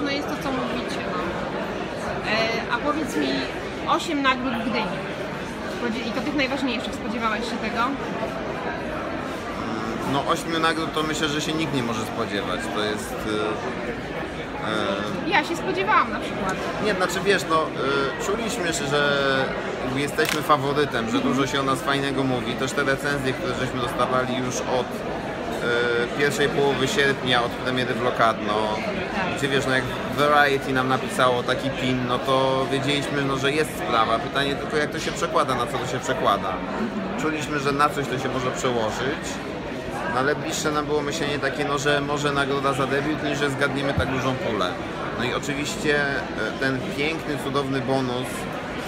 ważne jest to, co mówicie. No. E, a powiedz mi, 8 nagród w Gdyni. I to tych najważniejszych. Spodziewałeś się tego? No ośmiu nagród to myślę, że się nikt nie może spodziewać. To jest... y, y, Ja się spodziewałam na przykład. Nie, znaczy wiesz, no y, czuliśmy, że jakby jesteśmy faworytem, że dużo się o nas fajnego mówi. Też te recenzje, które żeśmy dostawali już od pierwszej połowy sierpnia, od premiery w Lokadno, gdzie wiesz, no jak Variety nam napisało taki pin, no to wiedzieliśmy, no, że jest sprawa. Pytanie tylko jak to się przekłada, na co to się przekłada. Czuliśmy, że na coś to się może przełożyć. No ale bliższe nam było myślenie takie, no, że może nagroda za debiut, niż że zgadniemy tak dużą pulę. No i oczywiście e, ten piękny, cudowny bonus,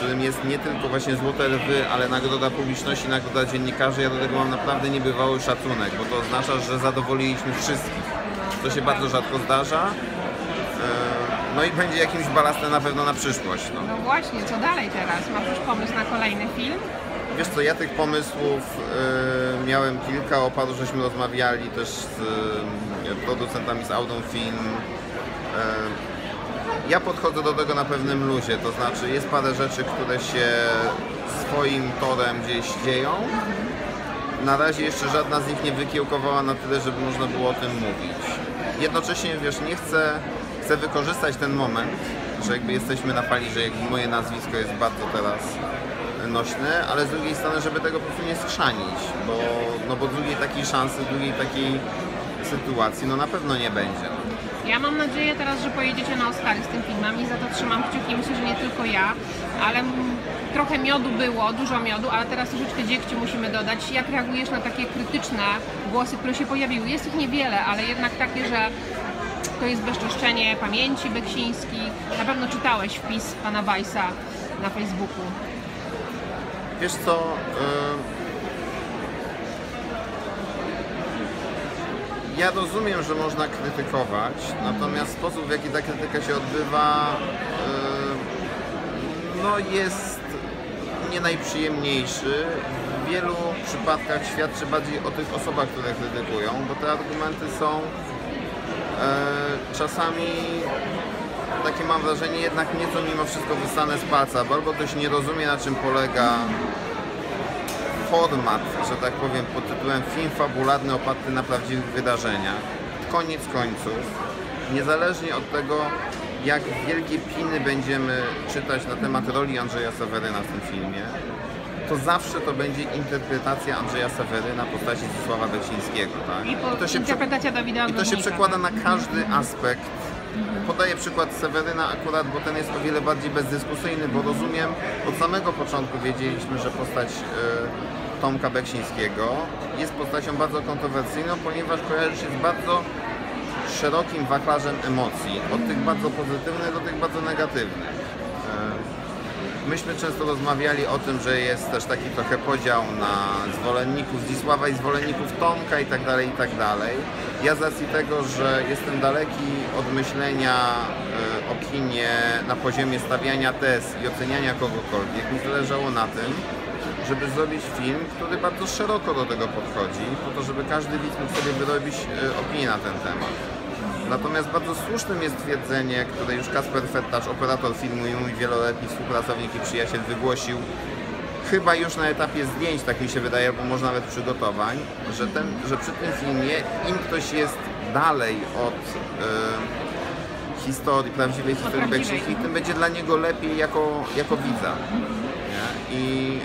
którym jest nie tylko właśnie Złote Lwy, ale nagroda publiczności, nagroda dziennikarzy, ja do tego mam naprawdę niebywały szacunek, bo to oznacza, że zadowoliliśmy wszystkich. To się bardzo rzadko zdarza. E, No i będzie jakimś balastem na pewno na przyszłość. No. No właśnie, co dalej teraz? Masz już pomysł na kolejny film? Wiesz co, ja tych pomysłów y, miałem kilka, o paru żeśmy rozmawiali też z y, producentami z Audon Film. Y, ja podchodzę do tego na pewnym luzie, to znaczy jest parę rzeczy, które się swoim torem gdzieś dzieją. Na razie jeszcze żadna z nich nie wykiełkowała na tyle, żeby można było o tym mówić. Jednocześnie, wiesz, nie chcę, chcę wykorzystać ten moment, że jakby jesteśmy na fali, że jakby moje nazwisko jest bardzo teraz nośne, ale z drugiej strony, żeby tego po prostu nie skrzanić, bo, no bo drugiej takiej szansy, drugiej takiej sytuacji, no na pewno nie będzie. Ja mam nadzieję teraz, że pojedziecie na Oscary z tym filmem i za to trzymam kciuki. Myślę, że nie tylko ja, ale trochę miodu było, dużo miodu, ale teraz troszeczkę dziegciu musimy dodać. Jak reagujesz na takie krytyczne głosy, które się pojawiły? Jest ich niewiele, ale jednak takie, że to jest bezczeszczenie pamięci Beksiński. Na pewno czytałeś wpis pana Weissa na Facebooku. Wiesz co, ja rozumiem, że można krytykować, natomiast sposób w jaki ta krytyka się odbywa y, no jest nie najprzyjemniejszy. W wielu przypadkach świadczy bardziej o tych osobach, które krytykują, bo te argumenty są e, czasami takie mam wrażenie jednak nieco mimo wszystko wysane z palca, bo albo ktoś nie rozumie na czym polega format, że tak powiem, pod tytułem film fabularny oparty na prawdziwych wydarzeniach. Koniec końców, niezależnie od tego, jak wielkie piny będziemy czytać na temat roli Andrzeja Seweryna w tym filmie, to zawsze to będzie interpretacja Andrzeja Seweryna postaci Zdzisława Beksińskiego. Tak? I po, to się interpretacja Dawida i to się przekłada na każdy aspekt. Podaję przykład Seweryna akurat, bo ten jest o wiele bardziej bezdyskusyjny, bo rozumiem, od samego początku wiedzieliśmy, że postać e, Tomka Beksińskiego jest postacią bardzo kontrowersyjną, ponieważ kojarzy się z bardzo szerokim wachlarzem emocji, od tych bardzo pozytywnych do tych bardzo negatywnych. E, Myśmy często rozmawiali o tym, że jest też taki trochę podział na zwolenników Zdzisława i zwolenników Tomka i tak dalej, i tak dalej. Ja z racji tego, że jestem daleki od myślenia e, o kinie na poziomie stawiania tez i oceniania kogokolwiek, mi zależało na tym, żeby zrobić film, który bardzo szeroko do tego podchodzi, po to, żeby każdy widz mógł sobie wyrobić e, opinię na ten temat. Natomiast bardzo słusznym jest twierdzenie, które już Kasper Fettacz, operator filmu i mój wieloletni współpracownik i przyjaciel wygłosił, chyba już na etapie zdjęć, tak mi się wydaje, albo może nawet przygotowań, że, ten, że przy tym filmie im ktoś jest dalej od e, historii, prawdziwej historii. Beksińskiej, tym będzie dla niego lepiej jako, jako widza. I,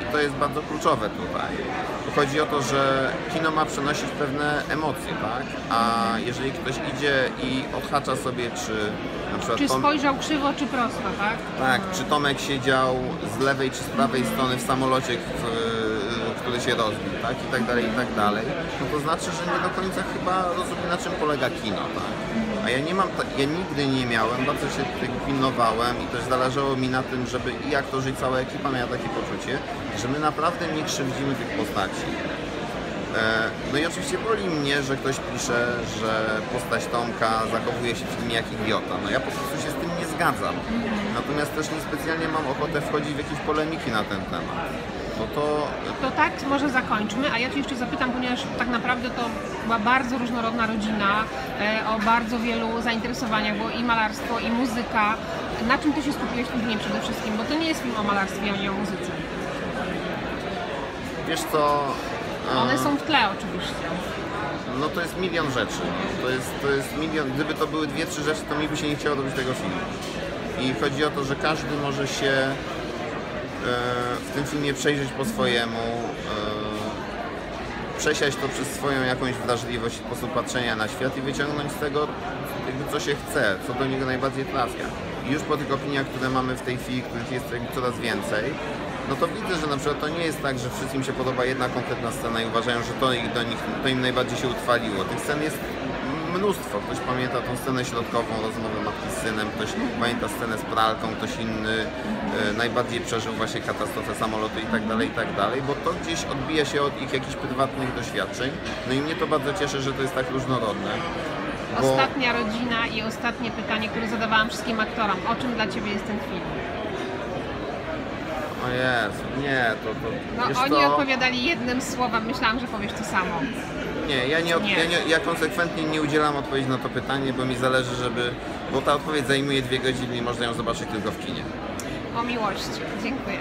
e, I to jest bardzo kluczowe tutaj. Chodzi o to, że kino ma przenosić pewne emocje, tak? A jeżeli ktoś idzie i odhacza sobie, czy na przykład Czy Tom- spojrzał krzywo, czy prosto, tak? tak, czy Tomek siedział z lewej czy z prawej strony w samolocie, w, który się rozbił, tak? I tak dalej, i tak dalej. No to znaczy, że nie do końca chyba rozumie na czym polega kino, tak? A ja nie mam, ja nigdy nie miałem, bardzo się tego pilnowałem i też zależało mi na tym, żeby i aktorzy, i cała ekipa miała takie poczucie, że my naprawdę nie krzywdzimy tych postaci. E, No i oczywiście boli mnie, że ktoś pisze, że postać Tomka zachowuje się w filmie jak idiota. No ja po prostu się z tym nie zgadzam. Natomiast też niespecjalnie mam ochotę wchodzić w jakieś polemiki na ten temat. No to To tak może zakończmy, a ja Cię jeszcze zapytam, ponieważ tak naprawdę to była bardzo różnorodna rodzina e, o bardzo wielu zainteresowaniach, było i malarstwo, i muzyka. Na czym Ty się skupiłeś filmie przede wszystkim? Bo to nie jest film o malarstwie, a nie o muzyce. wiesz co... e, One są w tle oczywiście. No to jest milion rzeczy. To jest, to jest milion. Gdyby to były dwie, trzy rzeczy, to mi by się nie chciało robić tego filmu. I chodzi o to, że każdy może się w tym filmie przejrzeć po swojemu, e, przesiać to przez swoją jakąś wrażliwość sposób patrzenia na świat i wyciągnąć z tego co się chce, co do niego najbardziej trafia. I już po tych opiniach, które mamy w tej chwili, których jest coraz więcej, no to widzę, że na przykład to nie jest tak, że wszystkim się podoba jedna konkretna scena i uważają, że to, ich do nich, to im najbardziej się utrwaliło. Tych scen jest mnóstwo. Ktoś pamięta tą scenę środkową, rozmowę matki z synem, ktoś pamięta scenę z pralką, ktoś inny e, najbardziej przeżył właśnie katastrofę samolotu i tak dalej, i tak dalej, bo to gdzieś odbija się od ich jakichś prywatnych doświadczeń. No i mnie to bardzo cieszy, że to jest tak różnorodne. Bo... Ostatnia rodzina i ostatnie pytanie, które zadawałam wszystkim aktorom. O czym dla Ciebie jest ten film? O Jezu, nie, to... to No, wiesz oni co? odpowiadali jednym słowem. Myślałam, że powiesz to samo. Nie, ja, nie, od- Nie. Ja, nie, ja konsekwentnie nie udzielam odpowiedzi na to pytanie, bo mi zależy, żeby... Bo ta odpowiedź zajmuje dwie godziny i można ją zobaczyć tylko w kinie. O miłości. Dziękuję.